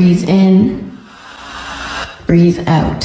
Breathe in, breathe out.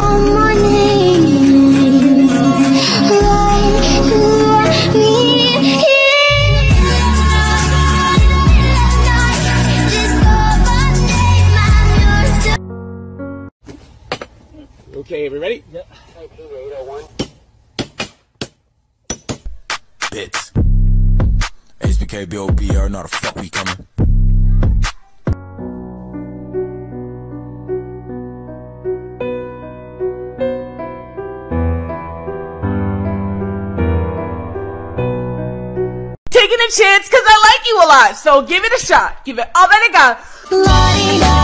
Okay, everybody. Yep. Bits. Bitch. HBK BOBR, not a fuck we coming. Taking a chance because I like you a lot, so give it a shot. Give it all that it got.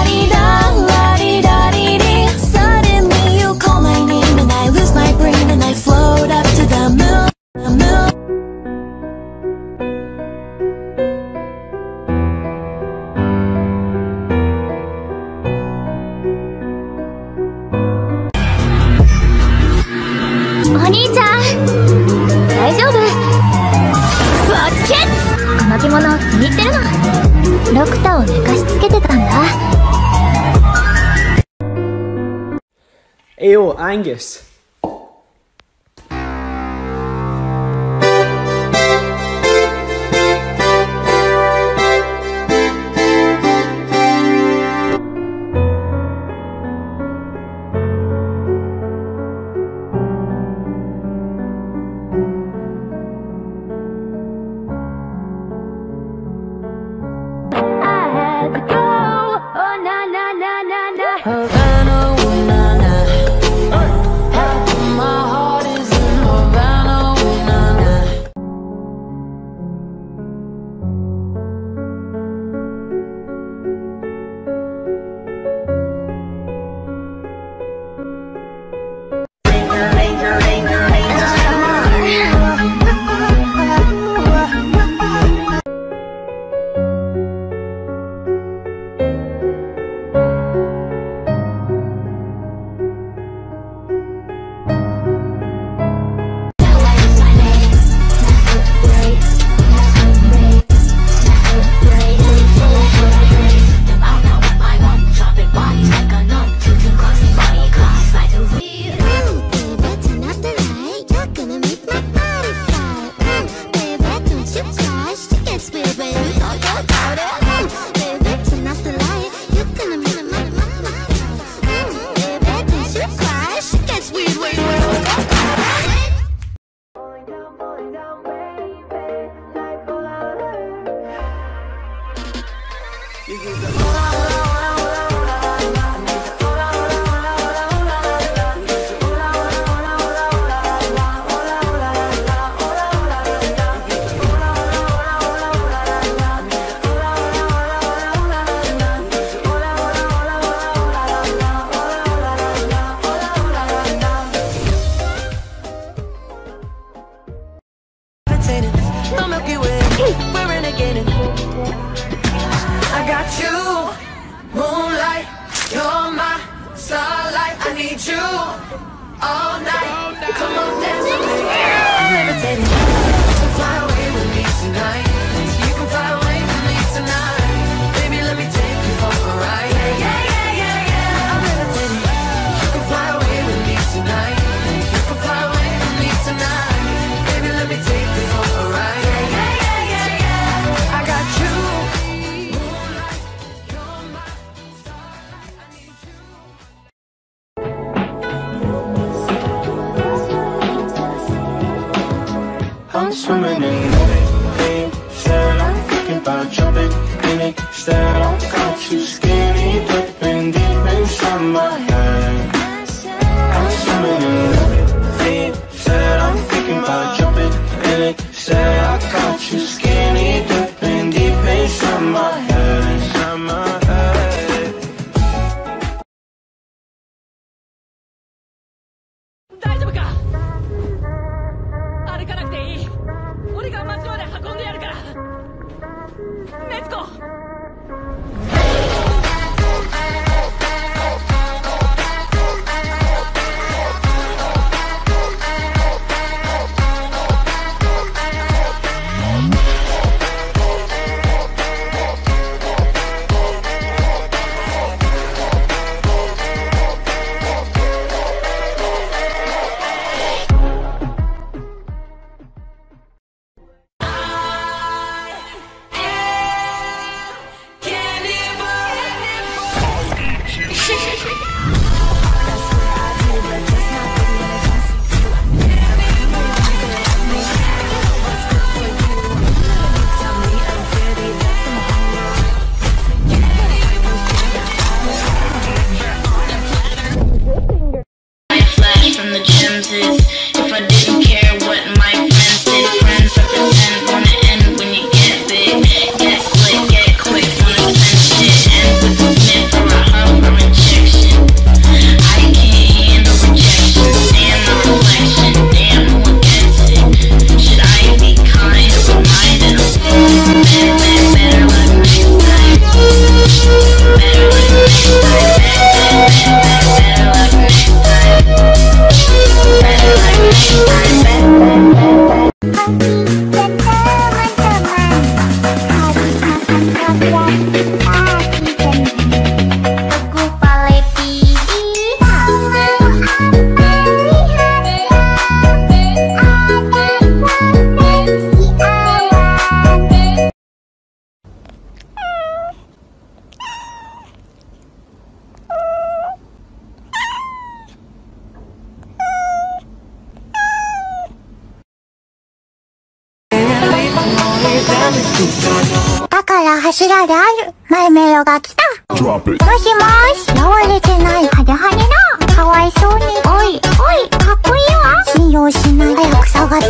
Ayo, Angus. You swimming in it. Said I'm thinking about jumping in it. Instead, I got you skinny dipping deep inside my head. I'm swimming in it. Said I'm thinking about jumping in it. Said I got you skinny dipping deep inside my head. Inside my head. 大丈夫か歩かなくていい 俺が街まで運んでやるから。ネツコだから柱であるマイメロが来た.もしもーし汚れてない派手派手な。かわいそうにおいおいかっこいいわ。信用しない。早く下がって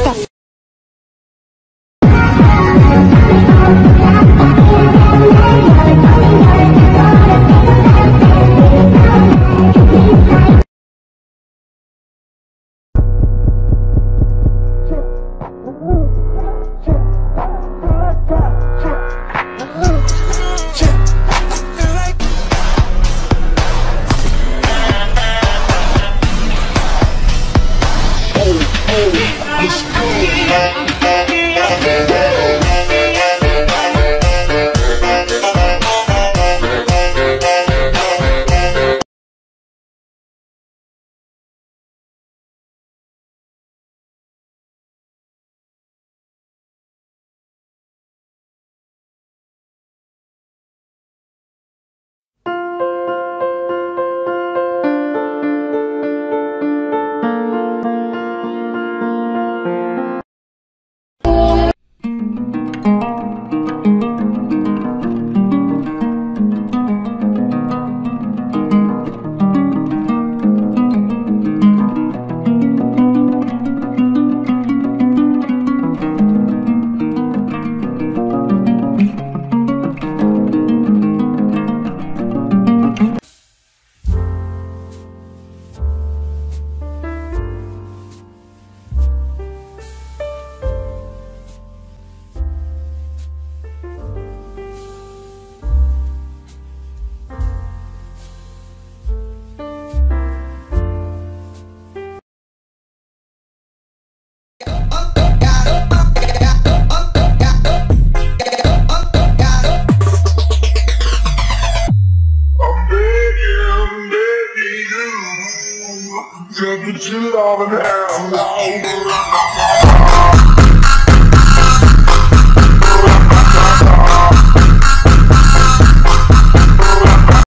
you to